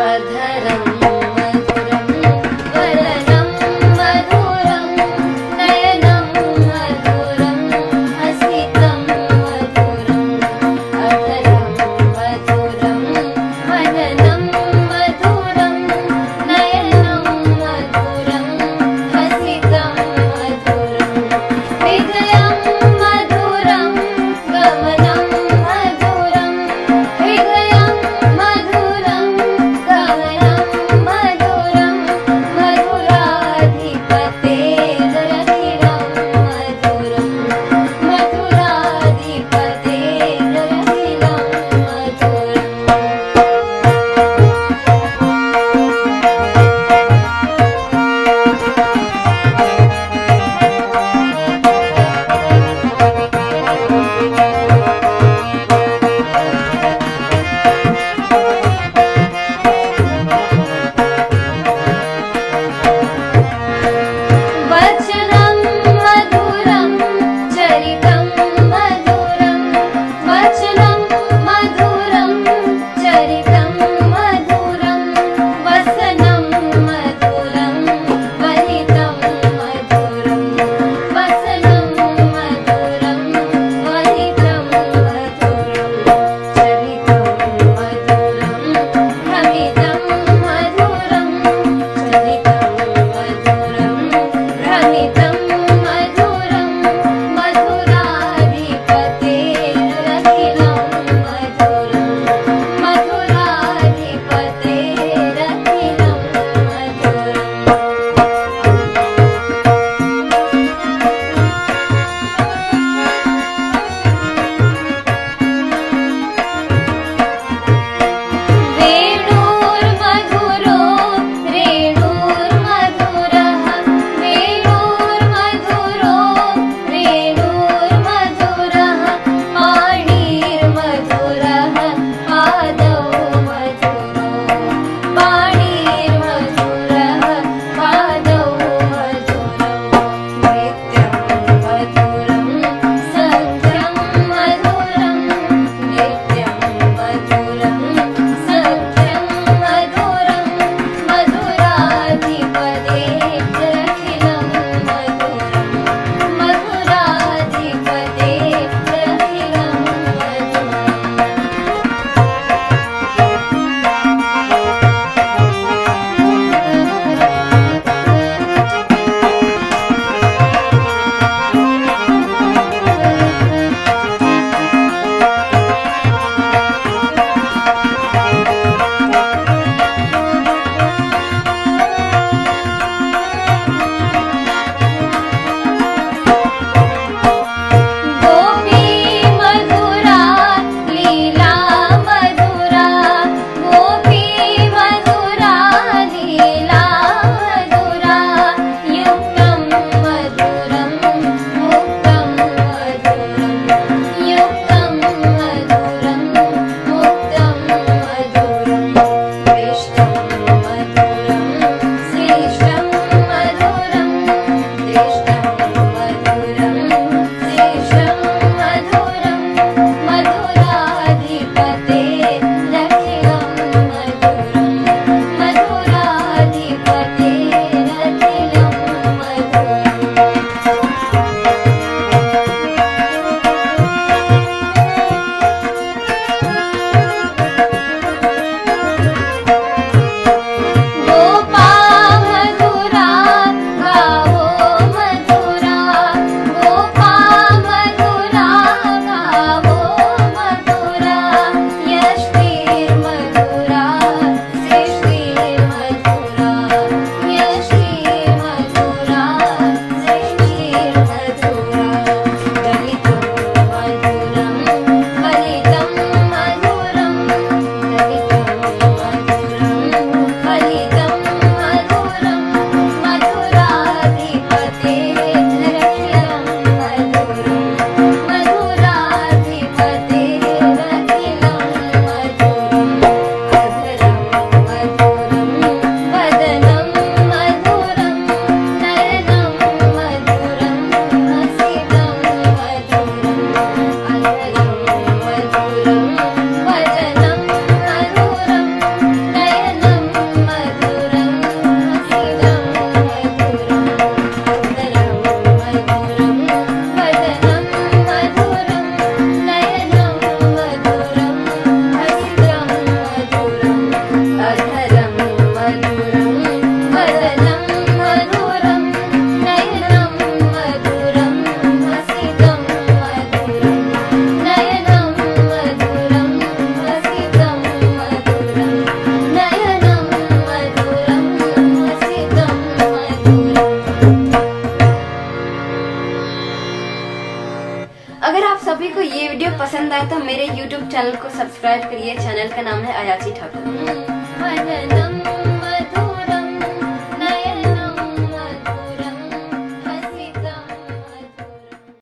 अधरम्। पसंद आए तो मेरे YouTube चैनल को सब्सक्राइब करिए। चैनल का नाम है अयाची ठाकुर। मननं